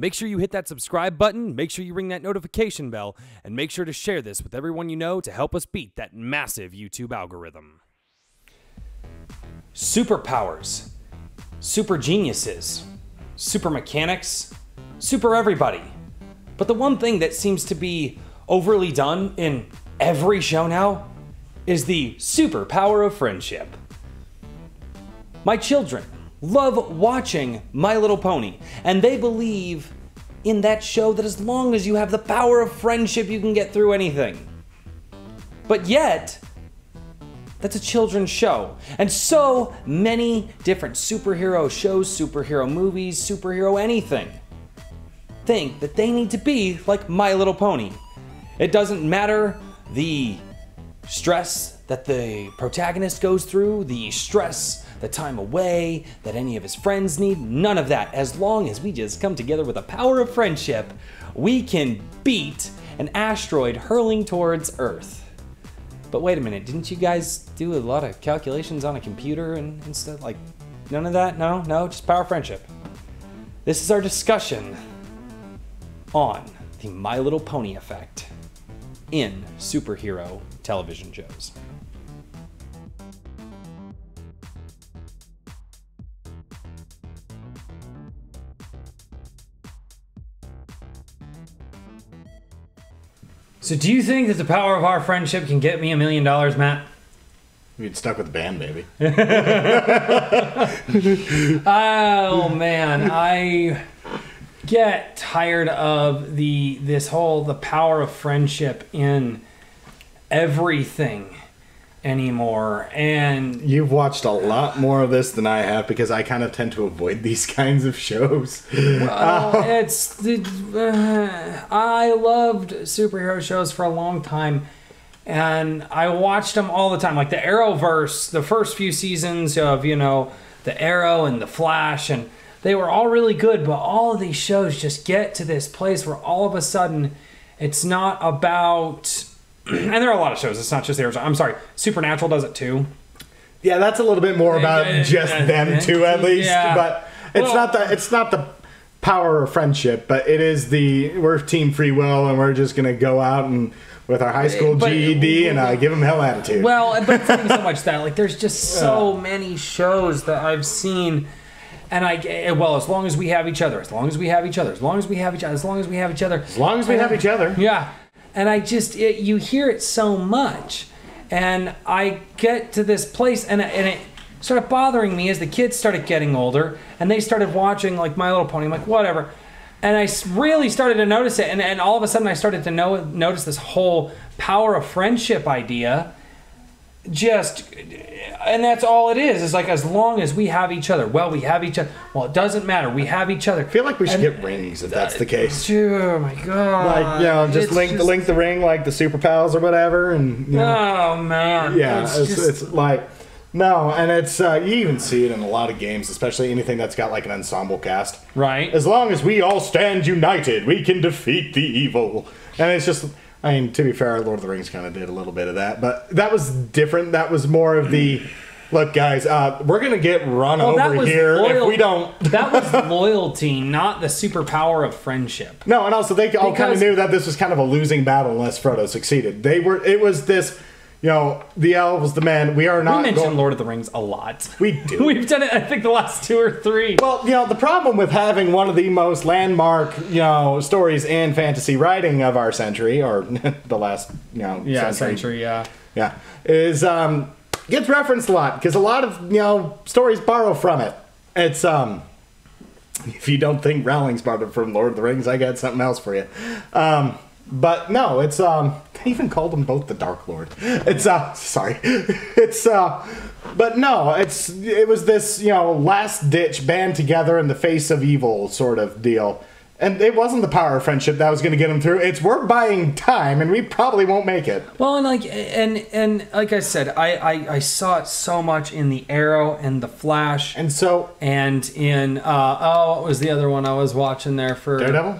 Make sure you hit that subscribe button, make sure you ring that notification bell, and make sure to share this with everyone you know to help us beat that massive YouTube algorithm. Superpowers, super geniuses, super mechanics, super everybody. But the one thing that seems to be overly done in every show now is the superpower of friendship. My children love watching My Little Pony, and they believe in that show that as long as you have the power of friendship, you can get through anything. But yet, that's a children's show. And so many different superhero shows, superhero movies, superhero anything think that they need to be like My Little Pony. It doesn't matter the stress that the protagonist goes through, the stress, the time away that any of his friends need, none of that. As long as we just come together with the power of friendship, we can beat an asteroid hurling towards Earth. But wait a minute, didn't you guys do a lot of calculations on a computer and, and stuff? Like, none of that? No, no, just power of friendship. This is our discussion on the My Little Pony effect in superhero television shows. So, do you think that the power of our friendship can get me a million dollars, Matt? You'd stuck with the band, baby. Oh man, I get tired of the this whole the power of friendship in everything anymore. And You've watched a lot more of this than I have because I kind of tend to avoid these kinds of shows. well, it's the uh, I loved superhero shows for a long time. And I watched them all the time, like the Arrowverse, the first few seasons of you know the Arrow and the Flash, and they were all really good. But all of these shows just get to this place where all of a sudden it's not about. And there are a lot of shows. It's not just Arrow. I'm sorry, Supernatural does it too. Yeah, that's a little bit more about Yeah, just yeah, them yeah. two, at least. Yeah. But it's Well- not the it's not the power of friendship, but it is the we're team free will, and we're just gonna go out and with our high school But- GED and uh, give them hell attitude. Well, but it's not so much that. Like, there's just so many shows that I've seen, and I eh, well, as long as we have each other, as long as we have each other, as long as we have each other, as long as we have each other, as long as we have each other. yeah. And I just it, you hear it so much, and I get to this place, and and it started bothering me as the kids started getting older, and they started watching like My Little Pony. I'm like, whatever. And I really started to notice it, and, and all of a sudden I started to know notice this whole power of friendship idea. Just, and that's all it is. Is like as long as we have each other. Well, we have each other. Well, it doesn't matter. We have each other. I feel like we should And- get rings if that's the case. Oh my god! Like you know, just It's link link the ring like the super pals or whatever, and you know, Oh man! yeah, it's, it's, just, it's like no, and it's uh, you even see it in a lot of games, especially anything that's got like an ensemble cast. right. As long as we all stand united, we can defeat the evil. And it's just, I mean, to be fair, Lord of the Rings kind of did a little bit of that, but that was different. That was more of the, look, guys, uh, we're gonna get run Well, over here if we don't. that was loyalty, not the superpower of friendship. No, and also they all kind of knew that this was kind of a losing battle unless Frodo succeeded. They were. It was this, you know, the elves, the men. We are We not. mentioned going- Lord of the Rings a lot. We do. We've done it. I think the last two or three. Well, you know, the problem with having one of the most landmark, you know, stories in fantasy writing of our century, or the last, you know, yeah, century. Yeah. yeah, is um, gets referenced a lot because a lot of you know stories borrow from it. It's um, if you don't think Rowling's borrowed from Lord of the Rings, I got something else for you. Um, but no, it's um, they even called them both the Dark Lord. It's uh, sorry, it's uh, but no, it's it was this you know last ditch band together in the face of evil sort of deal. And it wasn't the power of friendship that was going to get them through. It's we're buying time, and we probably won't make it. Well, and like and and like I said, I, I I saw it so much in the Arrow and the Flash, And so, and in uh oh, what was the other one I was watching there for Daredevil.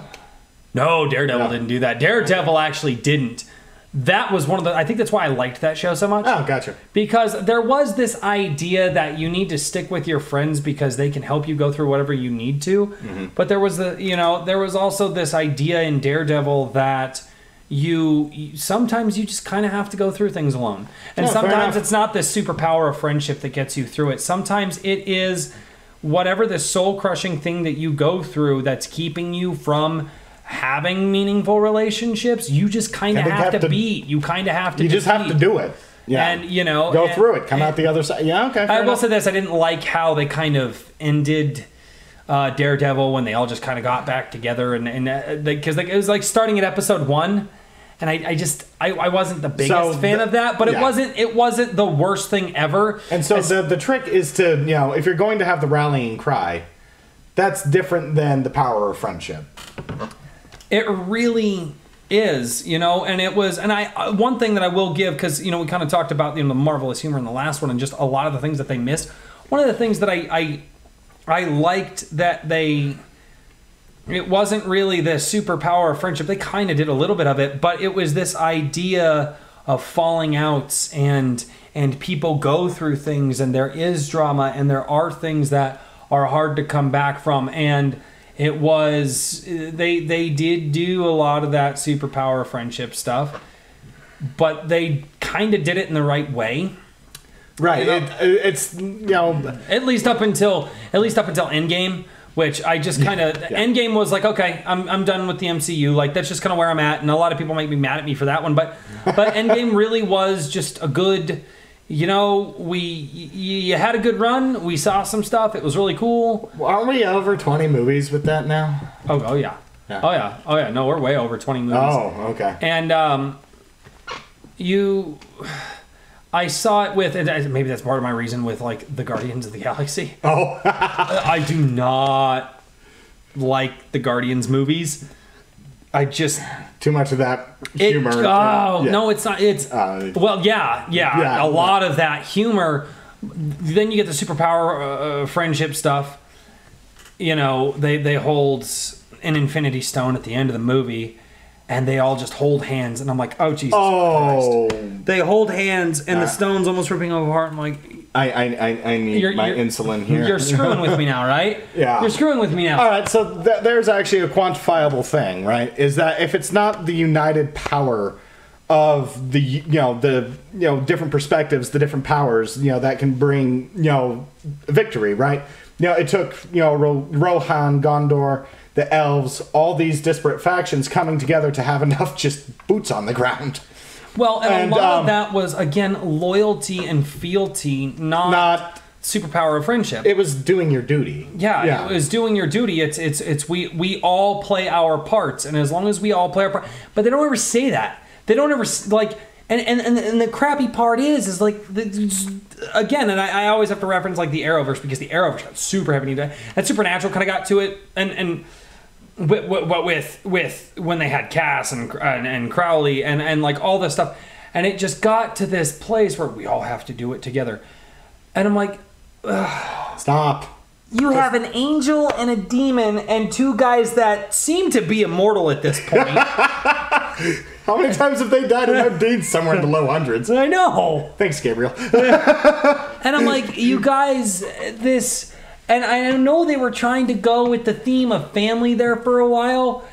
No, Daredevil No. didn't do that. Daredevil actually didn't that was one of the. I think that's why I liked that show so much. Oh, gotcha. Because there was this idea that you need to stick with your friends because they can help you go through whatever you need to. Mm-hmm. But there was the, you know, there was also this idea in Daredevil that you, sometimes you just kind of have to go through things alone. And Yeah, sometimes it's not this superpower of friendship that gets you through it. Sometimes it is whatever the soul crushing thing that you go through that's keeping you from having meaningful relationships you just kind of have, have to to- beat you kind of have to You just have to do it. Yeah. And you know, Go and- through it. Come out the other side. Yeah, okay. I will say this: I didn't like how they kind of ended uh, Daredevil when they all just kind of got back together, and and because like, it was like starting at episode one, and I, I just I, I wasn't the biggest So fan the- of that, but it wasn't it wasn't the worst thing ever. And so As- the the trick is to you know if you're going to have the rallying cry, that's different than the power of friendship. It really is, you know, and it was, and I uh, one thing that I will give because you know we kind of talked about you know the marvelous humor in the last one and just a lot of the things that they missed. One of the things that I I, I liked that they. It wasn't really the superpower of friendship. They kind of did a little bit of it, but it was this idea of falling outs and and people go through things and there is drama and there are things that are hard to come back from and it was they they did do a lot of that superpower friendship stuff but they kind of did it in the right way Right. You know- It, it's you know at least up until at least up until Endgame, which I just kind of yeah. Endgame was like, okay, I'm, I'm done with the MCU. Like that's just kind of where I'm at, and a lot of people might be mad at me for that one, but but Endgame really was just a good. You know, we y- you had a good run. We saw some stuff. It was really cool. aren't we over twenty movies with that now? Oh, oh yeah. Yeah. Oh yeah. Oh yeah. No, we're way over 20 movies. Oh, okay. And um, you, I saw it with, and maybe that's part of my reason with like the Guardians of the Galaxy. Oh, I do not like the Guardians movies. I just too much of that it, humor. Oh Yeah. no, it's not. It's Uh, well, yeah, yeah, yeah, a lot of that humor. Then you get the superpower uh, uh, friendship stuff. You know, they they hold an Infinity Stone at the end of the movie, and they all just hold hands, and I'm like, oh Jesus Christ. Oh, They hold hands, and the Ah. stone's almost ripping apart. I'm like, I I I, I need You're- my you're- insulin here. you're screwing with me now, right? Yeah. You're screwing with me now. All right, so th- there's actually a quantifiable thing, right? Is that if it's not the united power of the you know the you know different perspectives, the different powers, you know that can bring you know victory, right? You know, it took you know Ro- Rohan, Gondor, the elves, all these disparate factions coming together to have enough just boots on the ground, Well, and, And, a lot um, of that was again loyalty and fealty, not, not. superpower of friendship. It was doing your duty. yeah, it was doing your duty. It's it's it's we we all play our parts, and as long as we all play our part, but they don't ever say that. They don't ever like. And, and, and, and the crappy part is is like the, again, and I, I always have to reference like the Arrowverse because the Arrowverse got super heavy. And Supernatural kind of got to it, and and with, with, with with when they had Cass and and, and Crowley and and like all this stuff, and it just got to this place where we all have to do it together, and I'm like, Stop. you have an angel and a demon and two guys that seem to be immortal at this point. How many times have they died? And I've died somewhere in the low hundreds. I know. Thanks, Gabriel. And I'm like, you guys, this, and I know they were trying to go with the theme of family there for a while,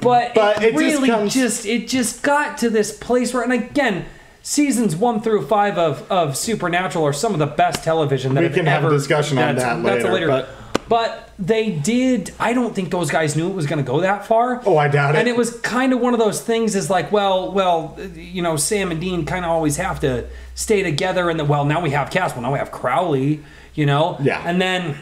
but, But it, it just really comes- just it just got to this place where, and again, seasons one through five of of Supernatural are some of the best television that We can have a discussion on that's- that that's a later, but- but they did. I don't think those guys knew it was going to go that far. Oh, I doubt it. And it was kind of one of those things. Is like, well, well, you know, Sam and Dean kind of always have to stay together. And the well, now we have Cass. Well, now we have Crowley. You know. Yeah. And then.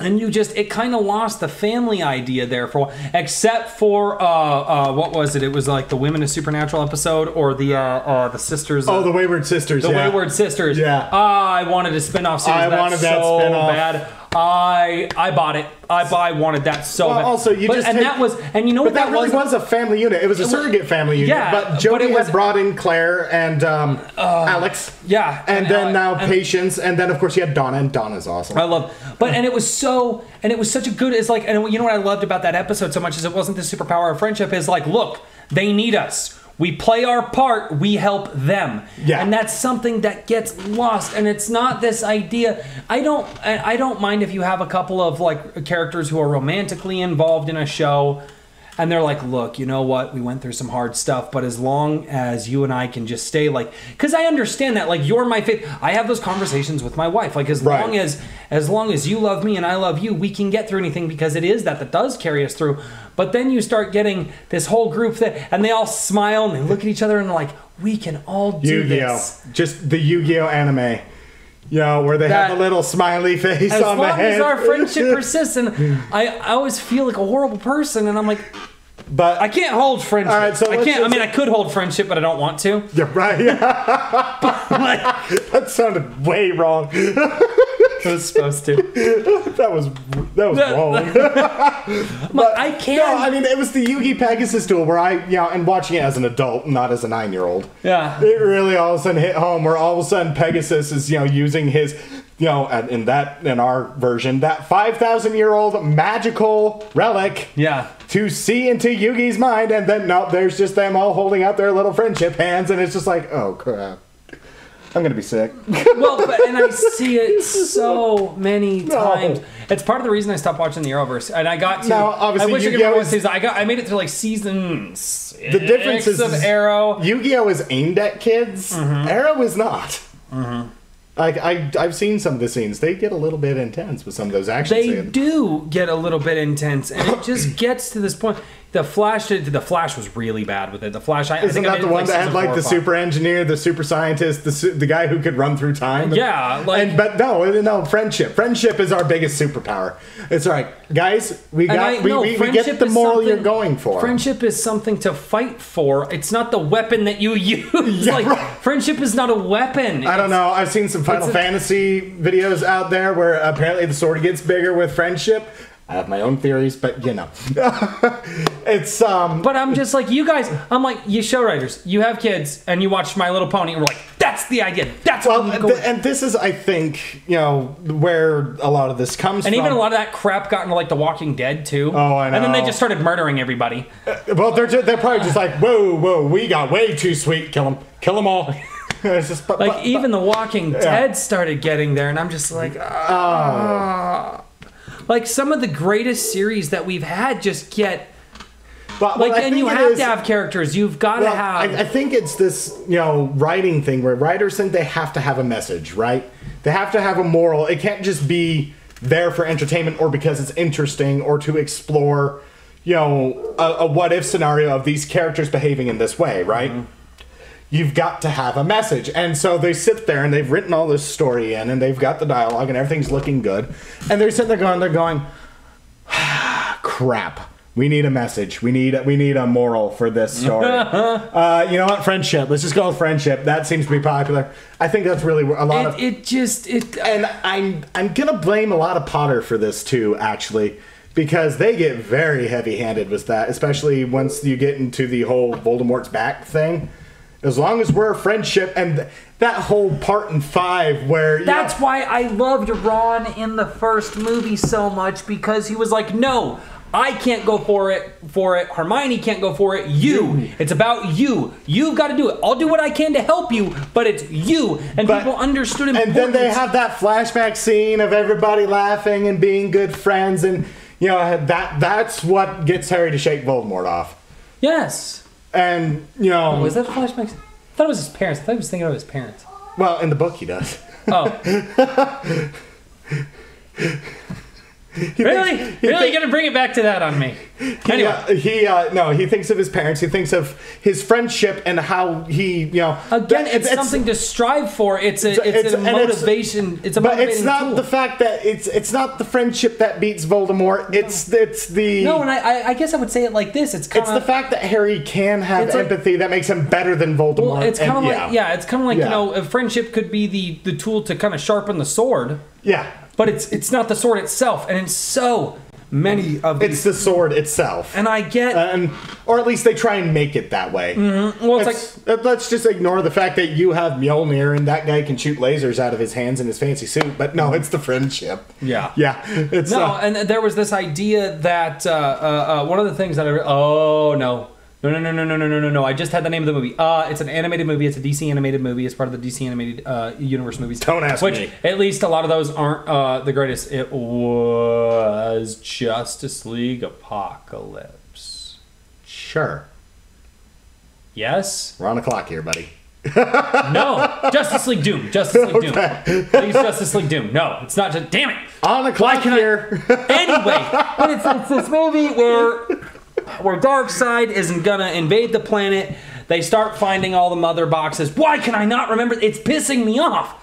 And you just, it kind of lost the family idea there for a while, except for, uh, uh, what was it? It was like the Women of Supernatural episode or the, uh, uh, the Sisters. oh, the Wayward Sisters. The yeah. Wayward Sisters. Yeah. Ah, I wanted a spin-off series. I wanted that so spin-off. bad. I I bought it. I, I wanted that so Well, bad. also, you But- just and take- that was and you know what that, really was? was a family unit. It was a was- surrogate family unit. yeah, but but Jody it was- had brought in Claire and um, Alex. yeah, And, then uh, now and- Patience. And then, of course, you had Donna. And Donna's awesome. I love, but and it was so, and it was such a good. It's like, and you know what I loved about that episode so much is it wasn't the superpower of friendship. Is like, look, they need us. We play our part, we help them. Yeah. And that's something that gets lost. And it's not this idea. I don't I I don't mind if you have a couple of like characters who are romantically involved in a show and they're like, look, you know what? We went through some hard stuff, but as long as you and I can just stay like, because I understand that, like, you're my faith. I have those conversations with my wife. Like, as Right. long as as long as you love me and I love you, we can get through anything because it is that that does carry us through. But then you start getting this whole group that, and they all smile and they look at each other and they're like, we can all do Yu-Gi-Oh. this. Just the Yu-Gi-Oh anime. You know, where they That- have a little smiley face As on long the head. as our friendship persists, and I, I always feel like a horrible person, and I'm like, but I can't hold friendship. All right, so I can't. I mean, I could hold friendship, but I don't want to. yeah, right. Yeah. like, that sounded way wrong. I was supposed to. that was that was wrong. But I can't. No, I mean it was the Yugi Pegasus duel where I, you know, and watching it as an adult, not as a nine-year-old. yeah. It really all of a sudden hit home where all of a sudden Pegasus is, you know, using his, you know, and in that in our version, that five thousand year old magical relic Yeah. to see into Yugi's mind, and then no, there's just them all holding out their little friendship hands, and it's just like, oh crap, I'm gonna be sick. Well, but, and I see it so many times. It's part of the reason I stopped watching the Arrowverse, and I got to. Now, obviously, I wish Yu-Gi-Oh! remember what is- season. I got. I made it through like season. The difference is of Arrow. Yu-Gi-Oh is aimed at kids. Mm-hmm. Arrow is not. Like I, I've seen some of the scenes. They get a little bit intense with some of those action They scenes. do get a little bit intense, and it just gets to this point. The Flash, the Flash was really bad with it. The Flash, I, I Isn't think I that made the one that had like the five. super engineer, the super scientist, the su- the guy who could run through time? Yeah, like and but no, no, friendship. Friendship is our biggest superpower. It's like, guys, we got I- we, no, we, we get the moral you're going for. Friendship is something to fight for. It's not the weapon that you use. Yeah, like right. Friendship is not a weapon. I don't know. I've seen some Final Fantasy videos out there where apparently the sword gets bigger with friendship. I have my own theories, but you know, it's um. But I'm just like you guys. I'm like you show writers. You have kids and you watch My Little Pony. And we're like, that's the idea. That's what Well, we and, th- and this is, I think, you know, where a lot of this comes and from. even a lot of that crap got into like The Walking Dead too. Oh, I know. And then they just started murdering everybody. Well, they're ju- they're probably just like, whoa, whoa, we got way too sweet. Kill them, kill them all. it's just but, Like but- even The Walking Dead started getting there, and I'm just like, ah. Like some of the greatest series that we've had just get but- like, I and you have is- to have characters. You've got to have. I, I think it's this, you know, writing thing where writers think they have to have a message, right? They have to have a moral. It can't just be there for entertainment or because it's interesting or to explore, you know, a, a what if scenario of these characters behaving in this way, right? Mm-hmm. You've got to have a message. And so they sit there and they've written all this story in and they've got the dialogue and everything's looking good. And they're sitting there going, they're going, crap. We need a message. We need we need a moral for this story. uh, you know what? Friendship. Let's just go with friendship. That seems to be popular. I think that's really a lot of. it, it just it. and I'm I'm gonna blame a lot of Potter for this too, actually, because they get very heavy-handed with that, especially once you get into the whole Voldemort's back thing. As long as we're a friendship, and th- that whole part in five where that's know, why I loved Ron in the first movie so much because he was like, no. I can't go for it. For it, Hermione can't go for it. You. It's about you. You've got to do it. I'll do what I can to help you, but it's you. And But- people understood him. and importance. then they have that flashback scene of everybody laughing and being good friends, and you know that that's what gets Harry to shake Voldemort off. yes. And you know, Was that flashback? I thought it was his parents. I thought he was thinking of his parents. well, in the book he does. Oh, really? he really? think- gonna bring it back to that on me? Anyway, Yeah, he uh, no, he thinks of his parents. He thinks of his friendship and how he, you know, again, that- it's, something to strive for. It's a it's, it's- a it's- motivation. It's, a But it's not tool. the fact that it's it's not the friendship that beats Voldemort. It's it's the no, and I, I- guess I would say it like this. It's kind it's the fact that Harry can have It's like- empathy that makes him better than Voldemort. Well, it's kind of like yeah, it's kind of like Yeah. you know, if friendship could be the the tool to kind of sharpen the sword, yeah. But it's it's not the sword itself, and it's so many of It's the sword itself. And I get and or at least they try and make it that way. Mm-hmm. well, it's It's- uh, let's just ignore the fact that you have Mjolnir and that guy can shoot lasers out of his hands in his fancy suit. But no, it's the friendship. Yeah. yeah. It's no, uh, and there was this idea that uh, uh, uh, one of the things that I re- oh no, No, no, no, no, no, no, no, no, no. I just had the name of the movie. Uh, it's an animated movie. It's a DC animated movie. It's part of the DC animated uh, universe movies. Don't ask Which, me. at least a lot of those aren't uh, the greatest. It was Justice League Apocalypse. Sure. Yes? We're on the clock here, buddy. No. Justice League Doom. Justice League Doom. It's Justice League Doom. No, it's not. Just, damn it. On the clock can I- here. anyway, but it's, it's this movie where where Darkseid isn't gonna invade the planet. They start finding all the mother boxes. Why can I not remember? It's pissing me off.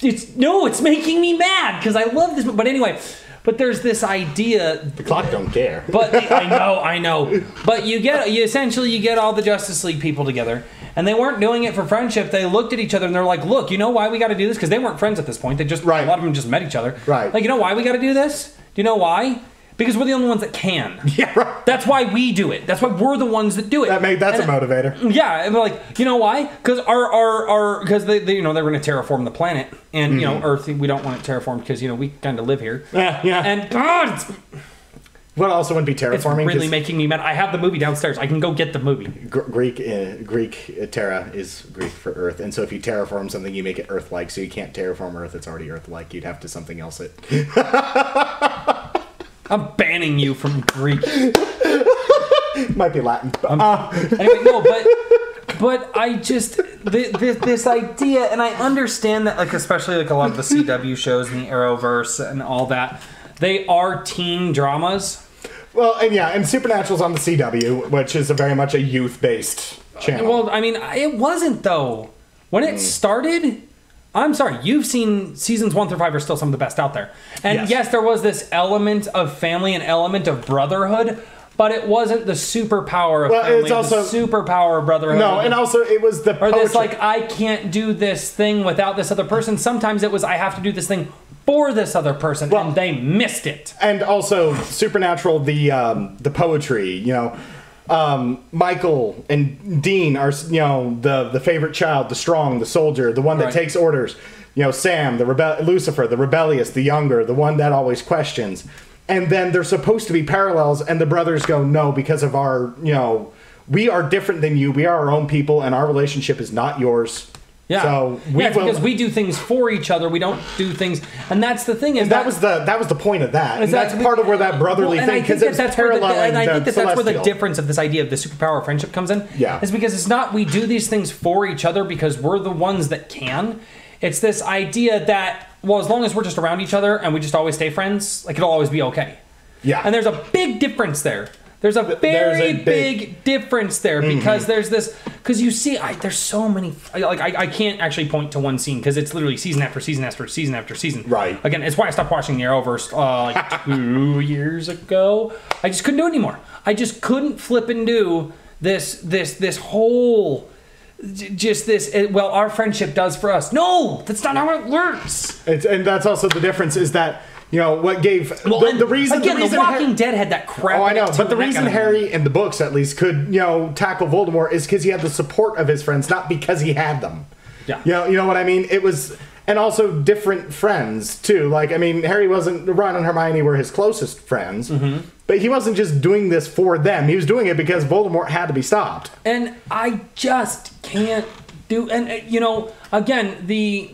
It's no, it's making me mad because I love this. But anyway, but there's this idea. the clock don't care. But I know, I know. But you get you essentially you get all the Justice League people together, and they weren't doing it for friendship. They looked at each other and they're like, "Look, you know why we got to do this? Because they weren't friends at this point. They just Right. a lot of them just met each other. Right. Like you know why we got to do this? Do you know why? Because we're the only ones that can. yeah, right. That's why we do it. That's why we're the ones that do it. That made that's And- a motivator. yeah, and they're like, you know why? Because our our our because they, they you know they're going to terraform the planet, and you know Earth. We don't want it terraformed because you know we kind of live here. Yeah, yeah. And God, it's, what also wouldn't be it's terraforming? really 'cause making me mad. I have the movie downstairs. I can go get the movie. Gr- Greek uh, Greek uh, terra is Greek for Earth, and so if you terraform something, you make it Earth-like. So you can't terraform Earth; it's already Earth-like. You'd have to something else it. I'm banning you from Greek. Might be Latin. Uh, anyway, no, but but I just this, this idea, and I understand that, like especially like a lot of the CW shows and the Arrowverse and all that, they are teen dramas. well, and yeah, and Supernatural's on the CW, which is a very much a youth-based channel. Well, I mean, it wasn't though. When it started, I'm sorry, you've seen seasons one through five are still some of the best out there. And Yes. yes, there was this element of family, and element of brotherhood, but it wasn't the superpower of Well, family, it's also- the superpower of brotherhood. no, and also it was the or this like I can't do this thing without this other person. Sometimes it was I have to do this thing for this other person, Well- and they missed it. and also supernatural the um, the poetry you know um, michael and dean are you know the the favorite child the strong the soldier the one that Right. takes orders. You know sam the rebel lucifer the rebellious the younger the one that always questions. And then they're supposed to be parallels and the brothers go no because of our you know we are different than you. We are our own people and our relationship is not yours Yeah, so we yeah, will because we do things for each other. We don't do things, and that's the thing is that was the that was the point of that and that's Exactly. part of where that brotherly Well, thing because it's that's where the, and I think that that's where the difference of this idea of the superpower of friendship comes in. Yeah. is because it's not we do these things for each other because we're the ones that can. It's this idea that well, as long as we're just around each other and we just always stay friends, like it'll always be okay. Yeah. and there's a big difference there. There's a very there's a big, big- Mm-hmm. difference there because there's this because you see I, there's so many like I, I can't actually point to one scene because it's literally season after season after season after season. Right. again it's why I stopped watching the Arrowverse uh, like two years ago. I just couldn't do it anymore. I just couldn't flip and do this this this whole just this it, well our friendship does for us. No! That's not how it works! It's, and that's also the difference is that you know what gave well the, the reason again the reason the Walking Dead had that crap Oh, I know, but the reason Harry in the books at least could you know tackle Voldemort is because he had the support of his friends, not because he had them. Yeah. You know, you know what I mean? It was, and also different friends too. Like I mean, Harry wasn't Ron and Hermione were his closest friends, Mm-hmm. but he wasn't just doing this for them. He was doing it because Voldemort had to be stopped. and I just can't do. And uh, you know, again, the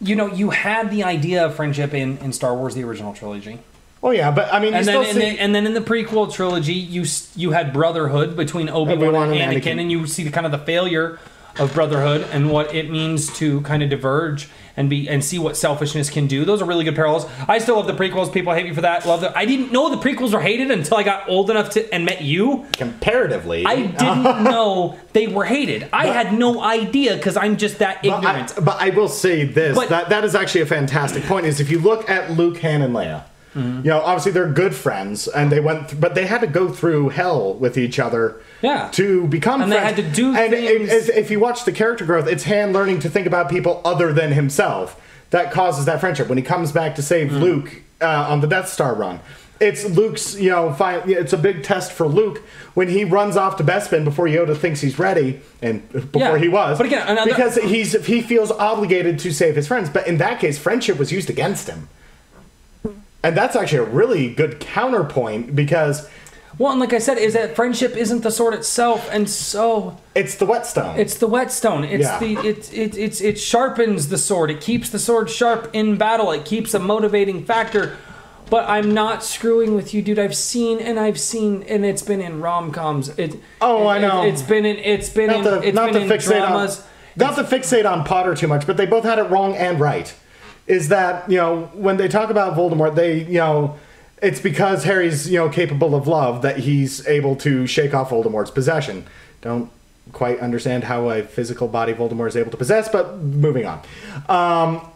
you know, you had the idea of friendship in in Star Wars: The Original Trilogy, Oh yeah, but I mean, and then and see. then, and then in the prequel trilogy, you you had brotherhood between Obi Wan Obi-Wan and and Anakin, Anakin. and you see the kind of the failure of brotherhood and what it means to kind of diverge and be and see what selfishness can do. Those are really good parallels. I still love the prequels. People hate me for that. Love the. I didn't know the prequels were hated until I got old enough to and met you. comparatively, I didn't know they were hated. I had no idea because I'm just that But I, ignorant. but I will say this: But- that that is actually a fantastic point. Is if you look at Luke, Han, and Leia, Mm-hmm. you know, obviously they're good friends, and they went, th- but they had to go through hell with each other. Yeah. To become And they had to do and things- if, if you watch the character growth, it's Han learning to think about people other than himself that causes that friendship. When he comes back to save Mm-hmm. Luke uh, on the Death Star run, it's Luke's. You know, it's a big test for Luke when he runs off to Bespin before Yoda thinks he's ready, and before Yeah. he was. But again, another- because he's he feels obligated to save his friends, but in that case, friendship was used against him, and that's actually a really good counterpoint because Well, and like I said, is that friendship isn't the sword itself, and so It's the whetstone. it's the whetstone. It's Yeah. the it, it it's it sharpens the sword. It keeps the sword sharp in battle. It keeps a motivating factor. But I'm not screwing with you, dude. I've seen and I've seen, and it's been in rom coms. It. Oh, I know. It's been in. It's been not in. to, it's not been to in fixate dramas. on not to fixate on Potter too much, but they both had it wrong and right. Is that you know when they talk about Voldemort, they you know it's because Harry's you know capable of love that he's able to shake off Voldemort's possession. Don't quite understand how a physical body Voldemort is able to possess, but moving on. Um,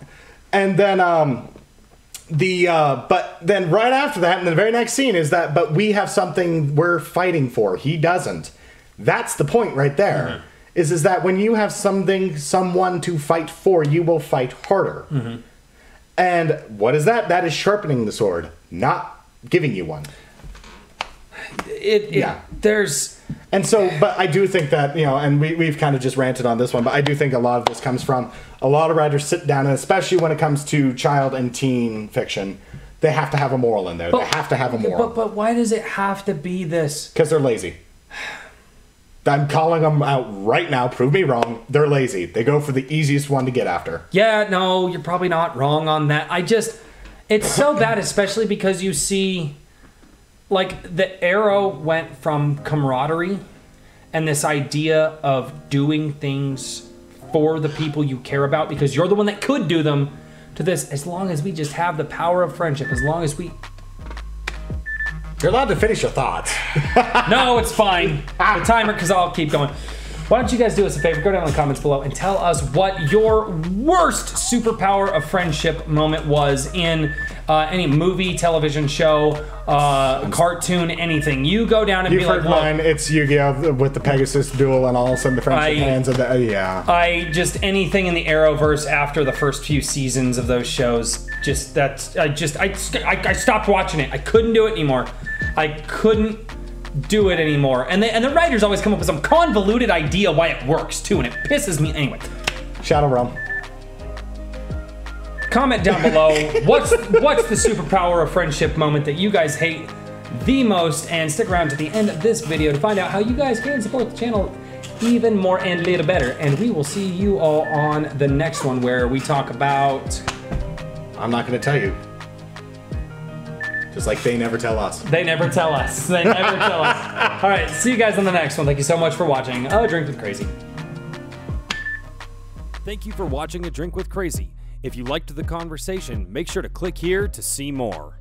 and then um, the uh, but then right after that, in the very next scene is that but we have something we're fighting for. He doesn't. That's the point right there. Is is that when you have something, someone to fight for, you will fight harder. And what is that? That is sharpening the sword, not giving you one. It, it Yeah. There's And so, but I do think that, you know, and we, we've kind of just ranted on this one, but I do think a lot of this comes from a lot of writers sit down, and especially when it comes to child and teen fiction, they have to have a moral in there. they have to have a But moral. but why does it have to be this? Because they're lazy. I'm calling them out right now. Prove me wrong. They're lazy. They go for the easiest one to get after. Yeah, no, you're probably not wrong on that. I just, it's so bad, especially because you see, like, the arrow went from camaraderie and this idea of doing things for the people you care about because you're the one that could do them to this as long as we just have the power of friendship, as long as we. You're allowed to finish your thoughts. No, it's fine. The timer, because I'll keep going. Why don't you guys do us a favor? Go down in the comments below and tell us what your worst superpower of friendship moment was in uh, any movie, television show, uh, cartoon, anything. You go down and You've be like, heard look, mine. It's Yu-Gi-Oh with the Pegasus duel, and all of a sudden the friendship I- hands. And the, yeah. I just anything in the Arrowverse after the first few seasons of those shows. Just that's I just I, I, I stopped watching it. I couldn't do it anymore. I couldn't do it anymore. And they, and the writers always come up with some convoluted idea why it works too, and it pisses me anyway. Shadow Realm. Comment down below what's what's the superpower of friendship moment that you guys hate the most, and stick around to the end of this video to find out how you guys can support the channel even more and a little better. And we will see you all on the next one where we talk about I'm not going to tell you. Just like they never tell us. they never tell us. They never tell us. All right, see you guys on the next one. Thank you so much for watching. A drink with crazy. Thank you for watching A Drink with Crazy. If you liked the conversation, make sure to click here to see more.